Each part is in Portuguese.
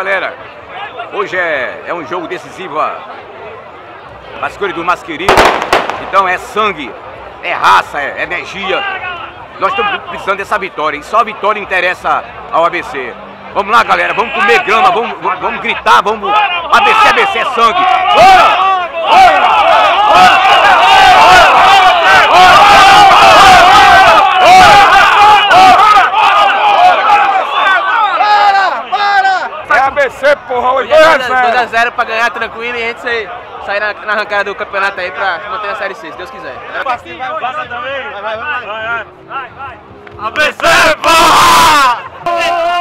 Galera, hoje é, é um jogo decisivo para as cores do mais querido. Então é sangue, é raça, é energia. Nós estamos precisando dessa vitória e só a vitória interessa ao ABC. Vamos lá galera, vamos comer grama, vamos, vamos gritar, vamos. ABC, ABC é sangue. Bora! Bora! ABC, 2x0 pra ganhar tranquilo e a gente sair, sair na, na arrancada do campeonato aí pra manter a Série C, se Deus quiser. Passa também? Vai, vai, vai. vai, vai. vai. ABC, porra!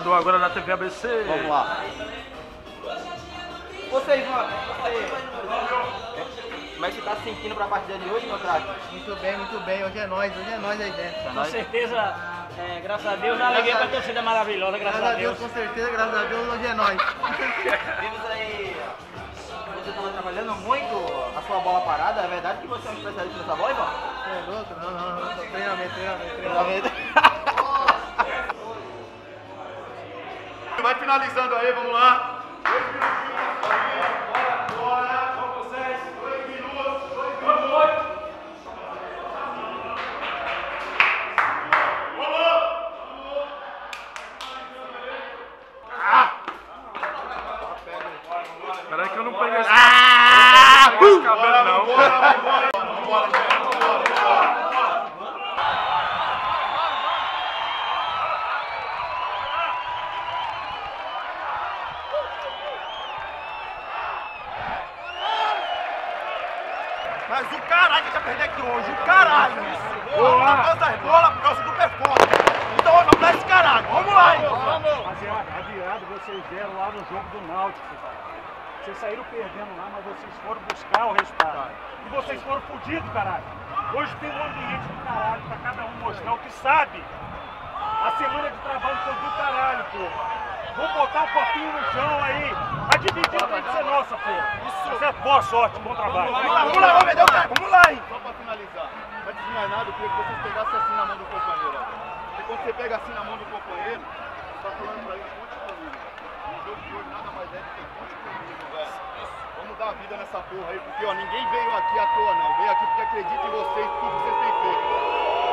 Apresentador agora da TV ABC. Vamos lá. Vocês, mano, você... como é que tá se sentindo pra partida de hoje, meu craque? Muito bem, muito bem. Hoje é nós, hoje é nós aí dentro. Com certeza, é, graças a Deus, alegria pra torcida maravilhosa, graças, graças a Deus. Com certeza, graças a Deus, hoje é nós. Vimos aí, você estava trabalhando muito a sua bola parada, é verdade que você é um especialista nessa bola, irmão? É louco? Não, não, não, treinamento, treinamento, treinamento. Vai finalizando aí, vamos lá. Dois minutinhos, bora, bora, vamos vocês. Dois minutos, dois minutos. Peraí que eu não peguei esse, ah! esse cabelo não. Bora, bora, bora, bora. Mas o caralho que vai perder aqui hoje, o caralho! Por causa das bolas, por causa do performance. Então vamos dar esse caralho, vamos lá então! Rapaziada, a virada vocês deram lá no jogo do Náutico, Vocês saíram perdendo lá, mas vocês foram buscar o resultado. E vocês foram fodidos, caralho. Hoje tem um ambiente do caralho pra cada um mostrar o que sabe. A semana de trabalho foi do caralho, porra. Vamos botar um copinho no chão aí. A dividida tem que ser nossa, pô. Isso. Certo? Boa sorte, bom trabalho. Vamos lá, vamos lá, vamos o cara. Vamos lá, hein. Só pra finalizar. Antes de mais nada, eu queria que vocês pegassem assim na mão do companheiro. Porque quando você pega assim na mão do companheiro, você tá falando pra ele, conte comigo. No jogo de hoje nada mais é do que conte comigo, velho. Vamos dar vida nessa porra aí, porque ó, ninguém veio aqui à toa não. Veio aqui porque acredita em vocês, tudo que vocês têm feito.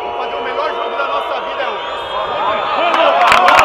Vamos fazer o melhor jogo da nossa vida é hoje.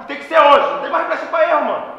e tem que ser hoje. Não tem mais brecha pra erro, mano.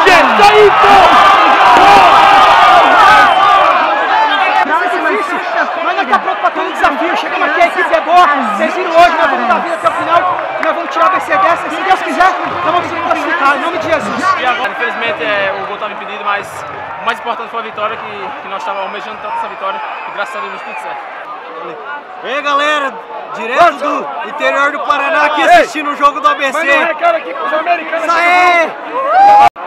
Gente! Isso aí, Mas nós tá pronto pra todo desafio. Chegamos aqui, a equipe é boa. Vocês viram hoje, nós vamos dar vida até o final. Nós vamos tirar o BC dessa. Se Deus quiser, nós vamos conseguir classificar. Em nome de Jesus. E agora, infelizmente, é, o gol estava impedido, mas o mais importante foi a vitória, que, que nós estávamos almejando tanto essa vitória. E graças a Deus, tudo certo. E aí, galera, direto do interior do Paraná aqui assistindo o jogo do ABC. Manda um recado aqui pros americanos. Isso aí!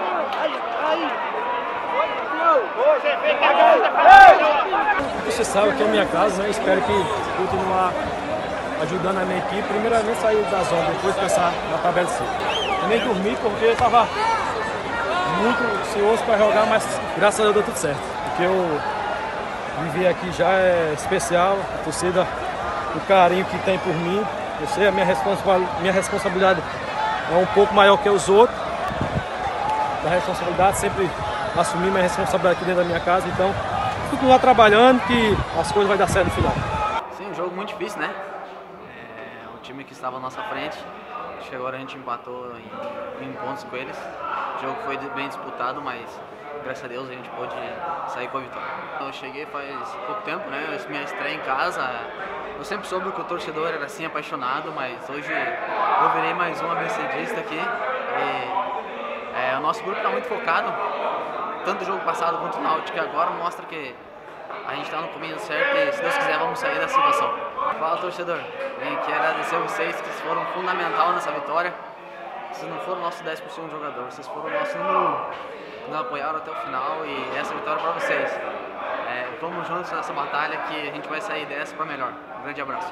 Você sabe que é a minha casa, né? Espero que continuar ajudando a minha equipe. Primeiramente sair da zona, depois pensar na tabela C. Eu nem dormi porque eu estava muito ansioso para jogar, mas graças a Deus deu tudo certo. O que eu vivi aqui já é especial, a torcida, o carinho que tem por mim. Eu sei a minha, responsa minha responsabilidade é um pouco maior que os outros. Da responsabilidade, sempre assumir minha responsabilidade aqui dentro da minha casa, então continuar trabalhando que as coisas vão dar certo no final. Sim, um jogo muito difícil, né? É, o time que estava à nossa frente, acho que agora a gente empatou em, em pontos com eles. O jogo foi bem disputado, mas graças a Deus a gente pôde sair com a vitória. Eu cheguei faz pouco tempo, né? Eu minha estreia em casa. Eu sempre soube que o torcedor era assim apaixonado, mas hoje eu virei mais um ABCdista aqui. E, é, o nosso grupo está muito focado, tanto o jogo passado quanto o Náutico, agora mostra que a gente está no caminho certo e se Deus quiser vamos sair dessa situação. Fala torcedor, vem aqui agradecer vocês que foram fundamental nessa vitória. Vocês não foram nosso 10% jogador, vocês foram nosso número 1. Nos apoiaram até o final e essa vitória é para vocês. É, vamos juntos nessa batalha que a gente vai sair dessa para melhor. Um grande abraço.